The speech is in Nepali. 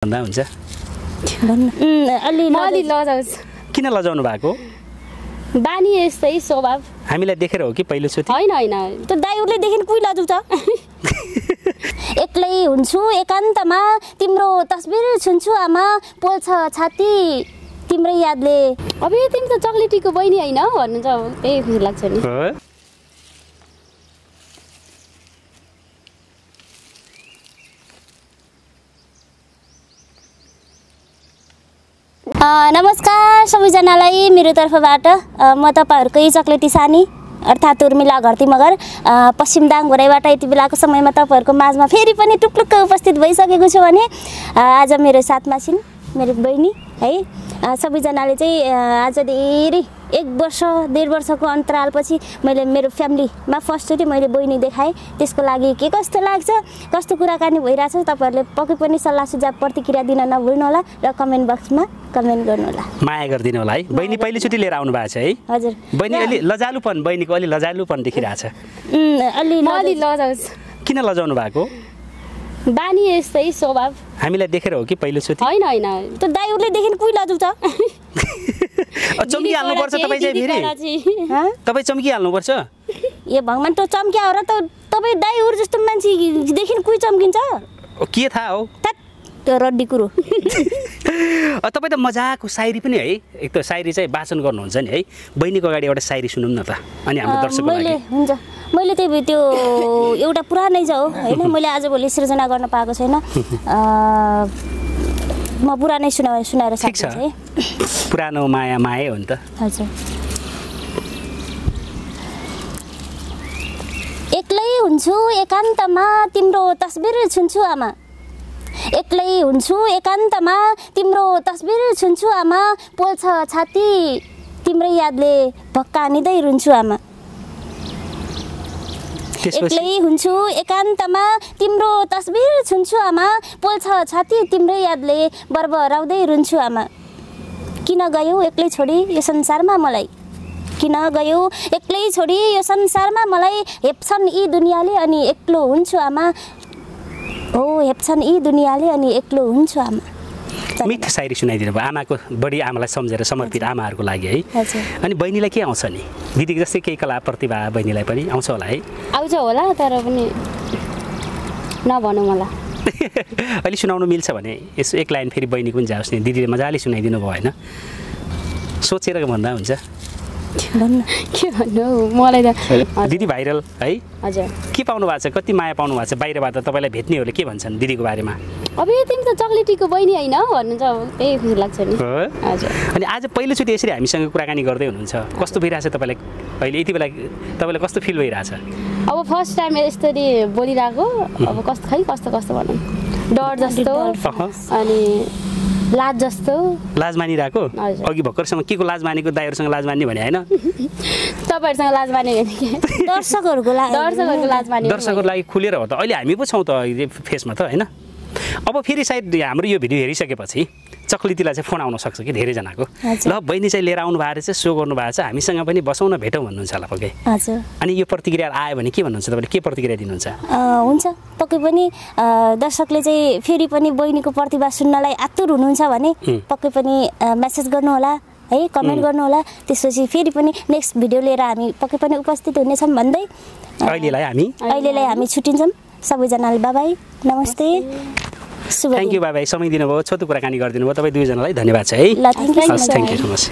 भन्दा हुन्छ? भन्नु। किन लजाउनु भएको? बानी यस्तै स्वभाव। हामीलाई देखेर हो कि पहिलोचोटि? होइन होइन। त्यो दाइहरूले देखि कुही लजाउँछ एक्लै हुन्छु एकान्तमा। तिम्रो तस्बिर छुन्छु आमा। पोल्छ छाती। तिम्रै यादले। अब यो तिमी त चक्लेटीको बहिनी होइन भन्नुहुन्छ। अब त्यही खुसी लाग्छ नि। नमस्कार सबैजनालाई मेरो तर्फबाट। म तपाईँहरूकै चक्लेटी सानी अर्थात् उर्मिला घरती मगर पश्चिम दाङ घोराइबाट यति बेलाको समयमा तपाईँहरूको माझमा फेरि पनि टुक्लुक्क उपस्थित भइसकेको छु भने आज मेरो साथमा छिन् मेरो बहिनी। है? सबैजनाले चाहिँ आज धेरै एक वर्ष डेढ वर्षको अन्तरालपछि मैले मेरो फ्यामिलीमा फर्स्टचोटि मैले बहिनी देखाएँ। त्यसको लागि के कस्तो लाग्छ कस्तो कुराकानी भइरहेछ तपाईँहरूले पक्कै पनि सल्लाह सुझाव प्रतिक्रिया दिन नभुल्नुहोला र कमेन्ट बक्समा कमेन्ट गर्नुहोला। माया गरिदिनु होला है। बहिनी पहिलोचोटि लिएर आउनु भएको छ है। हजुर। बहिनी अलि लजालुपन बहिनीको अलि लजालुपन देखिरहेछ। अलि म अलि लजाउँछ। लजाउँछु। किन लजाउनु भएको? बानी यस्तै स्वभाव। हामीलाई देखेर हो कि पहिलोचोटि? होइन होइन। त्यो दाइहरूले लजाउँछ अ, चम्किहाल्नुपर्छ तपाईँ चाहिँ फेरि हँ? तपाईँ चम्किहाल्नुपर्छ? ए भगवान् त्यो चम्क्या हो र त तपाईँ दाइहरू जस्तो मान्छेदेखि कुही चम्किन्छ? ओ, के थाहा हो? त्यो रड्डी कुरो। तपाईँ त मजाको सायरी पनि है एक त सायरी चाहिँ वाचन गर्नुहुन्छ नि है। बहिनीको अगाडि एउटा सायरी सुनौँ न त अनि हाम्रो लागि। हुन्छ। मैले त्यही त्यो एउटा पुरानै छ हो होइन? मैले आजभोलि सृजना गर्न पाएको छैन। म पुरानै सुना सुनाएर। सक्छु है पुरानो माया माया हो नि त। हजुर। एक्लै हुन्छु एकान्तमा तिम्रो तस्बिर छुन्छु आमा। एक्लै हुन्छु एकान्तमा तिम्रो तस्बिर छुन्छु आमा। पोल्छ छाती तिम्रै यादले भक्का निदै रुन्छु आमा। एक्लै हुन्छु। एकान्तमा तिम्रो तस्बिर छुन्छु आमा। पोल्छ छाती तिम्रै यादले बरबराउँदै रुन्छु आमा। किन गयौ एक्लै छोडी यो संसारमा मलाई? किन गयौ एक्लै छोडी यो संसारमा मलाई? हेप्छन् यी दुनियाँले अनि एक्लो हुन्छु आमा। हो हेप्छन् यी दुनियाँले अनि एक्लो हुन्छु आमा। मिठो सायरी सुनाइदिनु भयो। आमाको बढी आमालाई सम्झेर समर्पित आमाहरूको लागि है। अनि बहिनीलाई के आउँछ नि? दिदीको जस्तै केही कला प्रतिभा बहिनीलाई पनि आउँछ होला है। आउँछ होला तर पनि नभनौँ होला। अहिले सुनाउनु मिल्छ भने यसो एक लाइन फेरि बहिनी पनि जाओस् नि। दिदीले मजाले सुनाइदिनु भयो होइन। सोचेर भन्दा हुन्छ? भन्नु? के भन्नु? मलाई त दिदी भाइरल है। हजुर। के पाउनु भएको छ? कति माया पाउनु भएको छ? बाहिरबाट तपाईँलाई भेट्नेहरूले के भन्छन् दिदीको बारेमा? अब यो तिमी त चक्लेटीको बहिनी होइन भन्नुहुन्छ त्यही खुसी लाग्छ नि? हजुर। अनि आज पहिलोचोटि यसरी हामीसँग कुराकानी गर्दै हुनुहुन्छ। कस्तो भइरहेछ तपाईँलाई? अहिले यति बेला तपाईँलाई कस्तो फिल भइरहेछ? अब फर्स्ट टाइम यसरी बोलिरहेको। अब कस्तो खै कस्तो कस्तो भनौँ। डर जस्तो। अनि लाज जस्तो। लाज मानिरहेको। अघि भर्खरसँग के को लाज मानेको दाइहरूसँग लाज मान्ने भने होइन? तपाईँहरूसँग लाज माने दर्शकहरूको लागि दर्शकहरूको लाज माने दर्शकहरूको लागि खुलेर हो त। अहिले हामी पो छौँ त फेसमा त होइन? अब फेरि सायद हाम्रो यो भिडियो हेरिसकेपछि चक्लितीलाई चाहिँ फोन आउन सक्छ कि धेरैजनाको। ल बहिनी चाहिँ लिएर आउनु भएको रहेछ सो गर्नु भएको छ हामीसँग पनि बसौँ न भेटौँ भन्नुहुन्छ होला पक्कै। हजुर। अनि यो प्रतिक्रिया आयो भने के भन्नुहुन्छ तपाईँले के प्रतिक्रिया दिनुहुन्छ? अँ, हुन्छ। पक्कै पनि दर्शकले चाहिँ फेरि पनि बहिनीको प्रतिभा सुन्नलाई आतुर हुनुहुन्छ भने। पक्कै पनि मेसेज गर्नुहोला है कमेन्ट गर्नुहोला। त्यसपछि फेरि पनि नेक्स्ट भिडियो लिएर हामी पक्कै पनि उपस्थित हुनेछौँ भन्दै। अहिलेलाई हामी? अहिलेलाई हामी छुट्टिन्छौँ सबैजनाले बाबाई नमस्ते। थ्याङ्क यू बाबाई समय दिनुभयो छोटो कुराकानी गरिदिनु भयो तपाईँ दुईजनालाई धन्यवाद छ है। Thank you so much